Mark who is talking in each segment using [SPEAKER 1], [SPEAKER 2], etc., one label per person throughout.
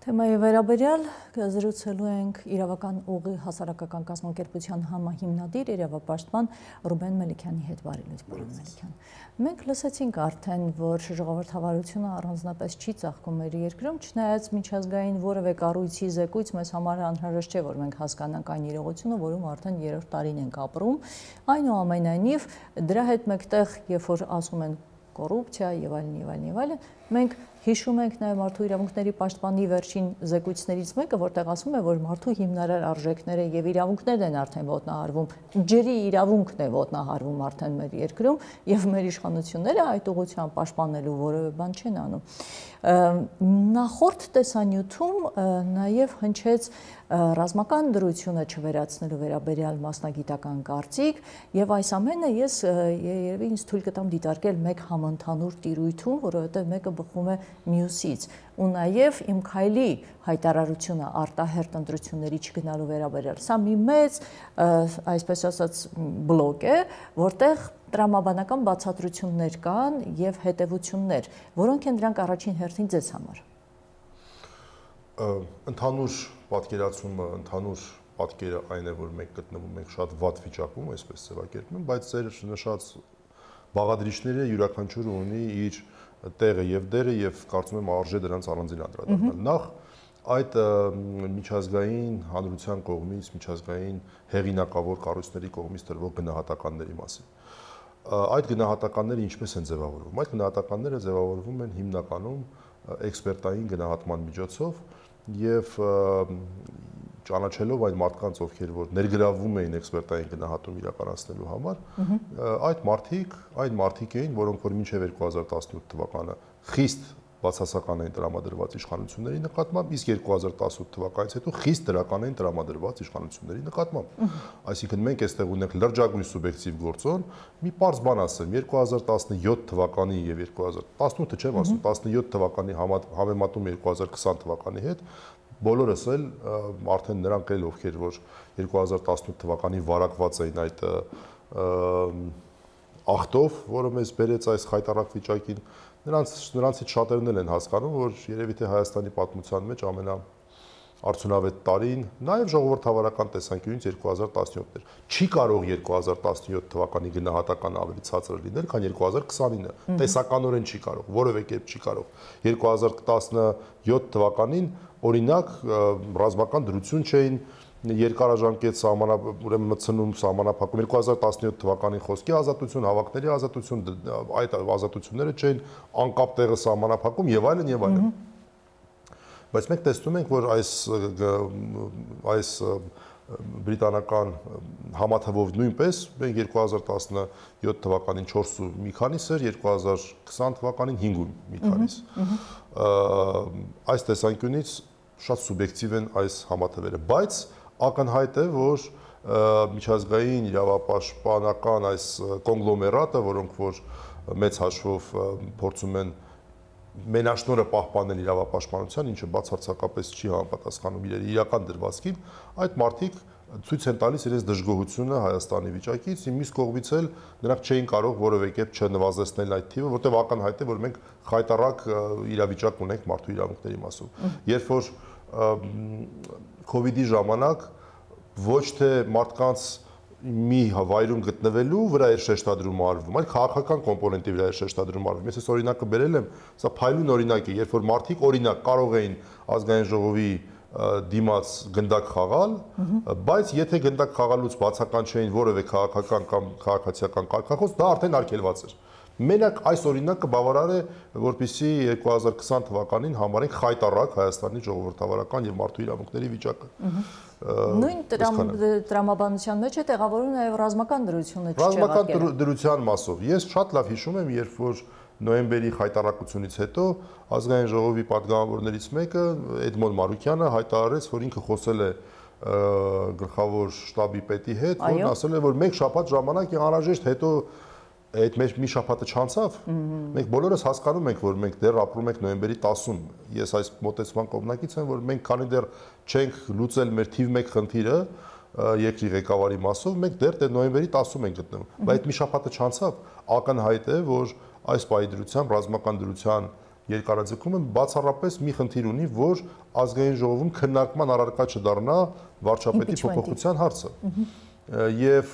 [SPEAKER 1] Թեմայի վերաբերյալ. Զրուցելու ենք իրավական ուղի հասարակական կազմակերպության համահիմնադիր իրավապաշտպան Ռուբեն Մելիքյանի հետ բարելույթ պարոն Մելիքյան։ Մենք լսեցինք արդեն, որ ժողովրդավարությունը առանձնապես չի ծաղկում մեր երկրում, չնայած միջազգային որևէ կառույցի զեկույց մեզ համար անհրաժեշտ չէ, որ մենք հասկանանք այն իրողությունը, որում արդեն երրորդ տարին ենք ապրում։ Այնուամենայնիվ դրա հետ մեկտեղ, երբ որ ասում են կոռուպցիա եւ այլն եւ այլն եւ այլն, մենք Հիշում ենք նաև մարդու իրավունքների պաշտպանի վերջին զեկույցներից մեկը, որտեղ ասում է, որ մարդու հիմնարար արժեքները եւ իրավունքներն են արդեն ոտնահարվում, ջրի իրավունքն է ոտնահարվում արդեն մեր երկրում եւ մեր իշխանությունները այդ ուղղությամբ պաշտպանելու որևէ բան չեն անում։ Նախորդ տեսանյութում նաև հնչեց ռազմական դրությունը չվերացնելու վերաբերյալ մասնագիտական կարծիք եւ այս ամենը ես երևի ինձ թույլ կտամ դիտարկել մեկ համընդհանուր տիրույթում, որովհետեւ մեկը բխում է մյուսից ու նաև իմ քայլի հայտարարությունը արտահերտ ընտրությունների չգնալու վերաբերյալ։ Սա մի մեծ, այսպես ասած, բլոկ է, որտեղ տրամաբանական բացատրություններ կան եւ հետեւություններ, որոնք են դրանք առաջին հերթին ձեզ համար։
[SPEAKER 2] Ընդհանուր պատկերացումը, ընդհանուր պատկերը այն է, որ մենք գտնվում ենք շատ վատ վիճակում, այսպես ձևակերպում բայց ձեր նշած բաղադրիչները յուրաքանչյուրը ունի իր տեղը եւ դերը եւ կարծում եմ արժե դրանց առանձին անդրադառնալ։ Նախ այդ միջազգային հանրության կողմից, միջազգային հեղինակավոր կառույցների կողմից տրվող գնահատականների մասին։ Այդ գնահատականները ինչպես են ձևավորվում։ Այդ գնահատականները ձևավորվում են հիմնականում էքսպերտային գնահատման միջոցով եւ ճանաչելով այն մարդկանց, ովքեր որ ներգրավում էին էքսպերտային գնահատում իրականացնելու համար, այդ մարդիկ, այն մարդիկ էին, որոնք որ մինչև 2018 թվականը խիստ բացասական էին տրամադրված իշխանությունների նկատմամբ, իսկ 2018 թվականից հետո խիստ դրական էին տրամադրված իշխանությունների նկատմամբ։ Այսինքն մենք այստեղ ունենք լրջագույն սուբյեկտիվ գործոն, մի པարզ բան ասեմ, 2017 թվականի եւ 2018-ը չեմ ասում, 17 թվականի համեմատում 2020 թվականի հետ բոլորս էլ արդեն նրանք էլ ովքեր որ 2018 թվականին վարակված էին այդ ախտով, որը մեզ բերեց այս խայտարակ վիճակին, նրանց նրանցից շատերն էլ են հասկանում, որ երևի թե Հայաստանի պատմության մեջ ամենա արդյունավետ տարին, նաև ժողովրդավարական տեսանկյունից 2017-ն էր։ Չի կարող 2017 թվականի գնահատականը ավելի ցածր լինել, քան 2029-ը։ Տեսականորեն չի կարող, որևէ կերպ չի կարող։ 2017 թվականին օրինակ ռազմական դրություն չէին երկարաժամկետ սահմանա ուրեմն մցնում սահմանափակում 2017 թվականի խոսքի ազատություն, հավաքների ազատություն, այդ ազատությունները չէին անկապ տեղը սահմանափակում եւ այլն եւ այլն։ Բայց մենք տեսնում ենք, որ այս այս բրիտանական համաթվով նույնպես մենք 2017 թվականին 4 ու մի քանիս էր, 2020 թվականին 5 ու մի քանիս։ Այս տեսանկյունից շատ սուբյեկտիվ են այս համաթվերը, բայց ակնհայտ է, որ միջազգային իրավապաշտպանական այս կոնգլոմերատը, որոնք որ մեծ հաշվով փորձում են մենաշնորը պահպանել իրավապաշտպանության, ինչը բացարձակապես չի համապատասխանում իրերի իրական դրվածքին, այդ մարդիկ ցույց են տալիս իրենց դժգոհությունը Հայաստանի վիճակից, մյուս կողմից էլ նրանք չէին կարող որևէ կերպ չնվազեցնել այդ թիվը, որտեղ ակնհայտ է, որ մենք խայտարակ իրավիճակ ունենք մարդու իրավունքների մասով։ Երբ որ կ ូវ իդի ժամանակ ոչ թե մարդկանց մի վայրում գտնվելու վրա էր շեշտադրում արվում, այլ քաղաքական կոմպոնենտի վրա էր շեշտադրում արվում։ Ես այս օրինակը բերել եմ, սա փայլուն օրինակ է, երբ որ մարդիկ օրինակ կարող էին ազգային ժողովի դիմաց գնդակ խաղալ, բայց եթե գնդակ խաղալուց բացական չէին որևէ քաղաքական կամ քաղաքացիական կարգախոս, դա արդեն արգելված էր։ Մենակ այս օրինակը բավարար է, որպիսի 2020 թվականին համարենք խայտարակ Հայաստանի ժողովրդավարական եւ մարդու իրավունքների վիճակը։
[SPEAKER 1] Նույն տրամաբանության մեջ է տեղավորում նաև ռազմական դրությունը
[SPEAKER 2] չեղարկել։ Ռազմական դրության մասով։ Ես շատ լավ հիշում եմ, երբ որ նոյեմբերի հայտարարությունից հետո ազգային ժողովի падգամավորներից մեկը Էդմոն Մարուկյանը հայտարարեց, որ ինքը խոսել է գլխավոր շտաբի պետի հետ, որն ասել է, որ մեկ շաբաթ ժամանակ է անհրաժեշտ, հետո այդ մեջ մի շաբաթը չանցավ։ Մենք բոլորս հասկանում ենք, որ մենք դեռ ապրում ենք նոյեմբերի 10-ում։ Ես այս մտածման կողմնակից եմ, որ մենք քանի դեռ չենք լուծել մեր թիվ 1 խնդիրը, երկրի ղեկավարի մասով մենք դեռ դե նոյեմբերի 10-ում ենք գտնվում։ Բայց մի շաբաթը չանցավ, ակնհայտ է, որ այս պայդրությամբ ռազմական դրության երկարաձգումը բացառապես մի խնդիր ունի, որ ազգային ժողովում քննարկման առարկա չդառնա վարչապետի փոփոխության հարցը։ Եվ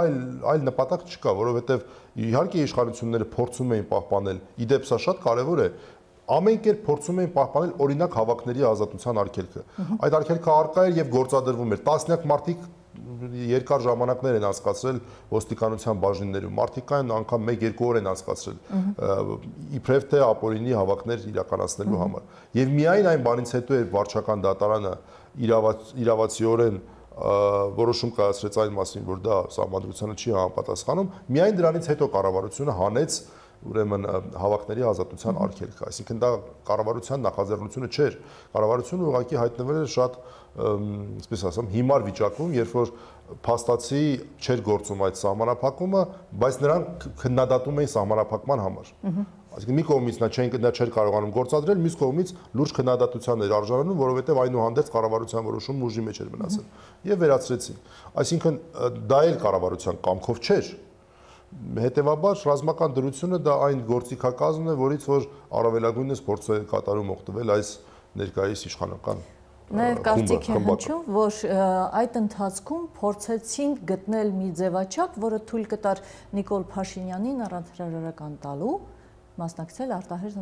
[SPEAKER 2] այլ այլ նպատակ չկա, որովհետև իհարկե իշխանությունները փորձում էին պահպանել, իդեպ սա շատ կարևոր է, ամեն կերպ փորձում էին պահպանել օրինակ հավաքների ազատության արգելքը։ Այդ արգելքը արկա էր եւ գործադրվում էր։ Տասնյակ մարդիկ երկար ժամանակներ են անցկացրել ոստիկանության բաժիններում։ Մարդիկ կային անգամ 1-2 օր են անցկացրել իբրև թե ապօրինի հավաքներ իրականացնելու համար։ Եվ միայն այն բանից հետո է վարչական դատարանը իրավացիորեն որոշում կայացրեց այն մասին, որ դա սահմանադրությանը չի համապատասխանում, միայն դրանից հետո կառավարությունը հանեց ուրեմն հավաքների ազատության արգելքը, այսինքն դա կառավարության նախաձեռնությունը չէր։ Կառավարությունը ուղղակի հայտնվել էր շատ, այսպես ասեմ, հիմար վիճակում, երբ որ փաստացի չէր գործում այդ սահմանափակումը, բայց նրանք քննադատում էին սահմանափակման համար։ Այսինքն մի կողմից նա չէին նա չէր կարողանում գործադրել, մյուս կողմից լուրջ քննադատության էր արժանանում, որովհետև այնուհանդերձ կառավարության որոշումը ուժի մեջ էր մնացել եւ վերացրեցին։ Այսինքն դա էլ կառավարության կամքով չէր, Հետևաբար ռազմական դրությունը դա այն գործիքակազմն է, որից որ առավելագույնս փորձ է կատարում օգտվել այս ներկայիս իշխանական
[SPEAKER 1] Նաև կարծիք է հնչում, որ այդ ընթացքում փորձեցին գտնել մի ձևաչափ, որը թույլ կտար Նիկոլ Փաշինյանին առանց հրաժարական տալու մասնակցել արտահերտ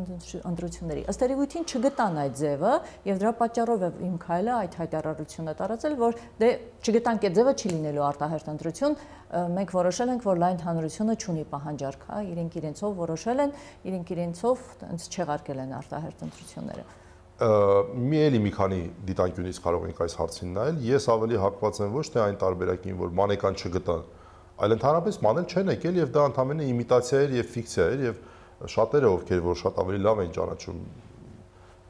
[SPEAKER 1] ընտրությունների։ Ըստ երևույթին չգտան այդ ձևը եւ դրա պատճառով է իմ քայլը այդ հայտարարությունը տարածել, որ դե չգտանք այդ ձևը չի լինելու արտահերտ ընտրություն, մենք որոշել ենք, որ լայն հանրությունը չունի պահանջարկ, հա, իրենք իրենցով որոշել են, իրենք իրենցով այնց չեղարկել են արտահերտ ընտրությունները
[SPEAKER 2] մի էլի մի քանի դիտանկյունից կարող ենք այս հարցին նայել։ Ես ավելի հակված եմ ոչ թե այն տարբերակին, որ մանեկան չգտան, այլ ընդհանրապես մանել չեն եկել եւ դա ընդհանրապես իմիտացիա էր եւ ֆիկցիա էր եւ շատերը ովքեր որ շատ ավելի լավ են ճանաչում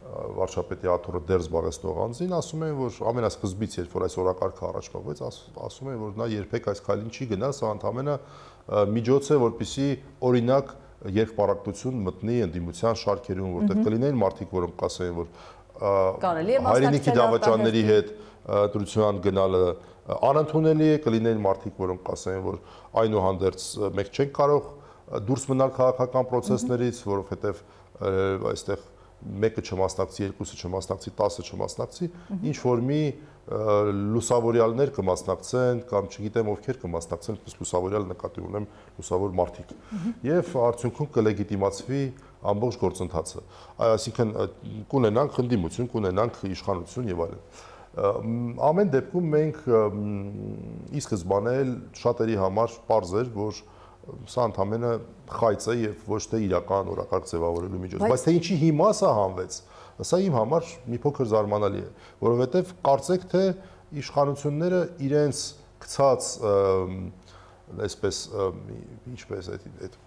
[SPEAKER 2] վարչապետի աթոռը դեր զբաղեցնող անձին, ասում են, որ ամենասկզբից երբ որ այս օրակարգը առաջ կողմեց, ասում են, որ նա երբեք այս քայլին չի գնա, սա ընդհանրապես միջոց է, որպիսի օրինակ երկպարակտություն մտնի ընդդիմության շարքերում, որտեղ կլինեն մարդիկ, որոնք կասեն, որ հայրենիքի դավաճանների հետ դրության գնալը անընդունելի է, կլինեն մարդիկ, որոնք կասեն, որ այնուհանդերձ մենք չենք կարող դուրս մնալ քաղաքական process-ներից, որովհետև այստեղ մեկը չմասնակցի, երկուսը չմասնակցի, 10-ը չմասնակցի, ինչ որ մի լուսավորյալներ կմասնակցեն կամ չգիտեմ ովքեր կմասնակցեն, պես լուսավորյալ նկատի ունեմ լուսավոր մարդիկ։ Եվ արդյունքում կլեգիտիմացվի ամբողջ գործընթացը։ Այսինքն կունենանք խնդիմություն, կունենանք իշխանություն եւ այլն ամեն դեպքում մենք ի սկզբանե շատերի համար པարզ էր, որ սա ընդամենը խայծ է եւ ոչ թե իրական օրակարգ ձևավորելու միջոց բայց թե ինչի հիմա սա հանվեց սա իմ համար մի փոքր զարմանալի է որովհետեւ կարծեք թե իշխանությունները իրենց գցած այսպես ինչպես այդ այդ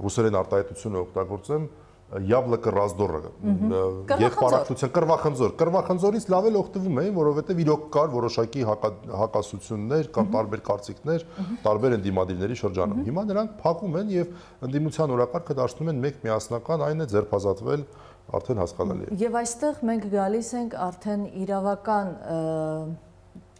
[SPEAKER 2] ռուսերեն արտահայտությունը օգտագործեմ явլակը ռազդորը եւ պարակցության կրվախնձոր կրվախնձորից լավ էլ օգտվում էին որովհետեւ իրոք կար որոշակի հակասություններ կամ տարբեր կարծիքներ տարբեր ընդդիմադիրների շրջանում հիմա նրանք փակում են եւ ընդդիմության օրակարգը դարձնում են մեկ միասնական այն է ձերբազատվել արդեն հասկանալի է
[SPEAKER 1] եւ այստեղ մենք գալիս ենք արդեն իրավական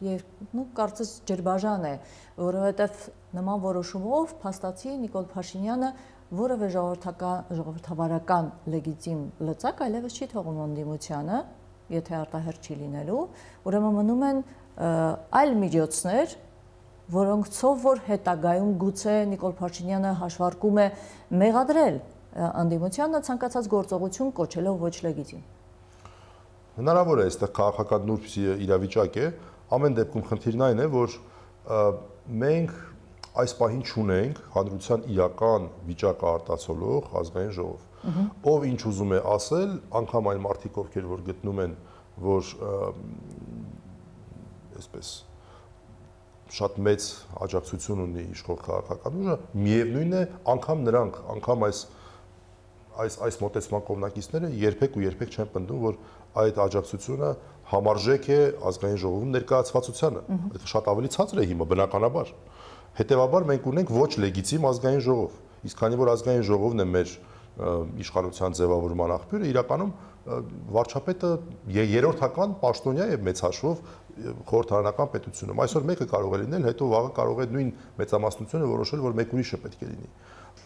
[SPEAKER 1] երբ նու կարծես ջրբաժան է որովհետեւ նման որոշումով փաստացի Նիկոլ Փաշինյանը որևէ ժողովրդական ժողովրդավարական լեգիտիմ լծակ այլևս չի թողում ընդդիմությանը, եթե արտահերթ չի լինելու, ուրեմն մնում են այլ միջոցներ, որոնցով որ հետագայում գուցե Նիկոլ Փաշինյանը հաշվարկում է մեղադրել ընդդիմությանը ցանկացած գործողություն կոչելով ոչ լեգիտիմ։
[SPEAKER 2] Հնարավոր է այստեղ քաղաքական նուրբ իրավիճակ է, ամեն դեպքում խնդիրն այն է, որ մենք այս պահին չունենք հանրության իրական վիճակը արտացոլող ազգային ժողով։ Ով ինչ ուզում է ասել, անգամ այն մարդիկ, ովքեր որ գտնում են, որ այսպես շատ մեծ աջակցություն ունի իշխող քաղաքական ուժը, միևնույնն է, անգամ նրանք, անգամ այս այս այս մոտեցման կողմնակիցները երբեք ու երբեք չեն պնդում, որ այդ աջակցությունը համարժեք է ազգային ժողովում ներկայացվածությանը։ Այդ շատ ավելի ցածր է հիմա բնականաբար։ Հետևաբար մենք ունենք ոչ լեգիտիմ ազգային ժողով։ Իսկ քանի որ ազգային ժողովն է մեր իշխանության ձևավորման աղբյուրը, իրականում վարչապետը երրորդական պաշտոնյա է մեծ հաշվով խորհրդարանական պետությունում։ Այսօր մեկը կարող է լինել, հետո վաղը կարող է նույն մեծամասնությունը որոշել, որ մեկ ուրիշը պետք է լինի։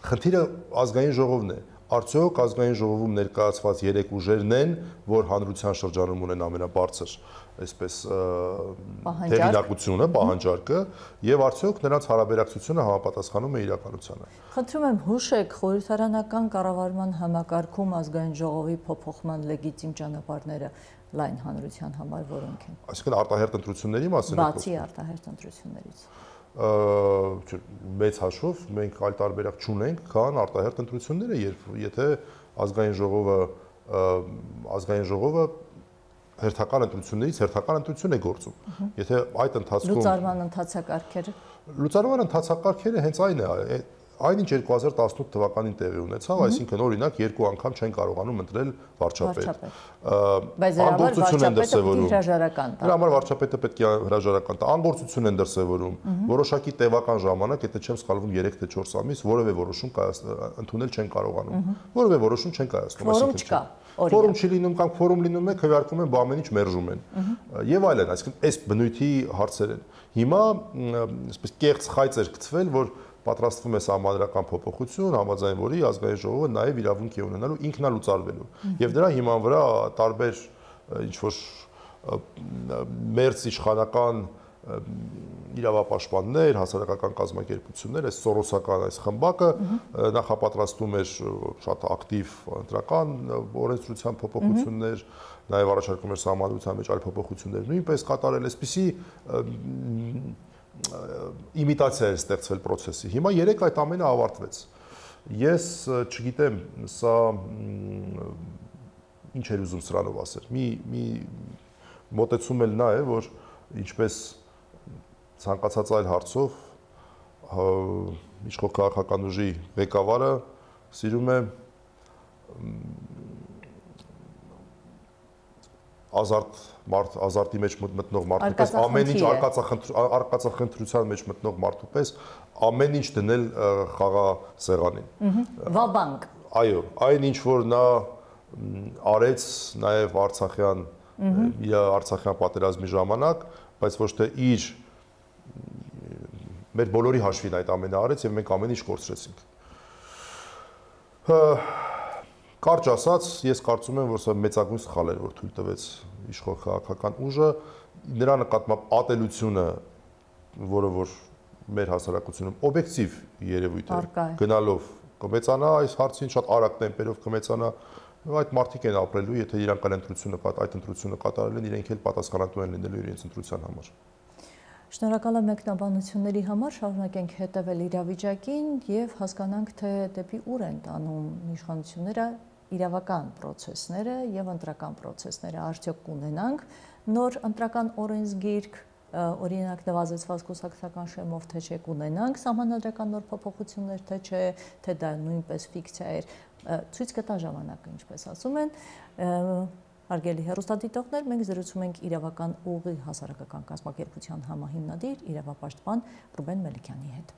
[SPEAKER 2] Խնդիրը ազգային ժողովն է։ արդյոք ազգային ժողովում ներկայացված երեք ուժերն են, որ հանրության շրջանում ունեն ամենաբարձր այսպես տեղինակությունը, պահանջարկը եւ արդյոք նրանց հարաբերակցությունը համապատասխանում է իրականությանը։
[SPEAKER 1] Խնդրում եմ հուշեք խորհրդարանական կառավարման համակարգում ազգային ժողովի փոփոխման լեգիտիմ ճանապարհները լայն հանրության համար որոնք են։
[SPEAKER 2] Այսինքն արտահերտ ընտրությունների մասին
[SPEAKER 1] է։ Բացի արտահերտ ընտրություններից
[SPEAKER 2] մեծ հաշվով մենք այլ տարբերակ չունենք, քան արտահերտ ընտրությունները, երբ եթե ազգային ժողովը ազգային ժողովը հերթական ընտրություններից հերթական ընտրություն է գործում։ Եթե այդ ընթացքում
[SPEAKER 1] լուծարման ընթացակարգերը
[SPEAKER 2] լուծարման ընթացակարգերը հենց այն է, Այնինչ 2018 թվականին տեղի ունեցավ, այսինքն օրինակ երկու անգամ չեն կարողանում ընտրել վարչապետ։
[SPEAKER 1] անգործություն են դրսևորում։
[SPEAKER 2] Դրա համար վարչապետը պետք է հրաժարական տա։ Անգործություն են դրսևորում։ Որոշակի տևական ժամանակ, եթե չեմ սխալվում 3 թե 4 ամիս, որևէ որոշում ընդունել չեն կարողանում։ Որևէ որոշում չեն կայացնում,
[SPEAKER 1] այսինքն չկա
[SPEAKER 2] ֆորում չի լինում կամ ֆորում լինում է, քվեարկում են, բամեն ինչ մերժում են։ Եվ այլն, այսինքն այս բնույթի հարցեր են։ Հիմա այսպես կեղծ խայծ էր գծվել, որ պատրաստվում է սահմանադրական փոփոխություն, համաձայն որի ազգային ժողովը նաև իրավունք է ունենալու ինքնալուծարվելու։ Եվ դրա հիման վրա տարբեր ինչ որ մերց իշխանական իրավապաշտպաններ, հասարակական կազմակերպություններ, այս սորոսական այս խմբակը նախապատրաստում էր շատ ակտիվ ընտրական օրենսդրության փոփոխություններ, նաև առաջարկում էր սահմանադրության մեջ այլ փոփոխություններ նույնպես կատարել, այսպիսի իմիտացիա էր ստեղծվել process-ի։ Հիմա երեք այդ ամենը ավարտվեց։ Ես չգիտեմ, սա ինչ էր ուզում սրանով ասել։ Մի մի մոտեցում էլ նա է, որ ինչպես ցանկացած այլ հարցով իշխող քաղաքական ուժի ղեկավարը սիրում է ազարտ մարդ ազարտի մեջ մտնող մարդու պես ամեն ինչ արկածախնդրության մեջ մտնող մարդու պես ամեն ինչ դնել խաղա սեղանին։
[SPEAKER 1] Վաբանկ։
[SPEAKER 2] Այո, այն ինչ որ նա արեց նաև Արցախյան իր Արցախյան պատերազմի ժամանակ, բայց ոչ թե իր մեր բոլորի հաշվին այդ ամենը արեց եւ մենք ամեն ինչ կորցրեցինք։ Կարճ ասած, ես կարծում եմ, որ սա մեծագույն սխալ էր, որ թույլ տվեց իշխող քաղաքական ուժը նրա նկատմամբ ատելությունը, որը որ մեր հասարակությունում օբյեկտիվ երևույթ է, գնալով կմեծանա այս հարցին շատ արագ տեմպերով կմեծանա այդ մարդիկ են ապրելու, եթե իրանք կան ընտրությունը, այդ ընտրությունը կատարել են, իրենք էլ պատասխանատու են լինելու իրենց ընտրության համար։
[SPEAKER 1] Շնորհակալ եմ մեկնաբանությունների համար, շարունակենք հետևել իրավիճակին եւ հասկանանք թե դեպի ուր են տանում իշխանությունները իրավական process-ները եւ ընտրական process-ները արդյոք կունենանք նոր ընտրական օրենսգիրք օրինակ նվազեցված կուսակցական շեմով թե չէ կունենանք սահմանադրական նոր փոփոխություններ թե չէ թե դա նույնպես ֆիկցիա էր ցույց կտա ժամանակը ինչպես ասում են Հարգելի հերոստատիտողներ, մենք զրուցում ենք իրավական ուղի հասարակական կազմակերպության համահիմնադիր իրավապաշտպան Ռուբեն Մելիքյանի հետ։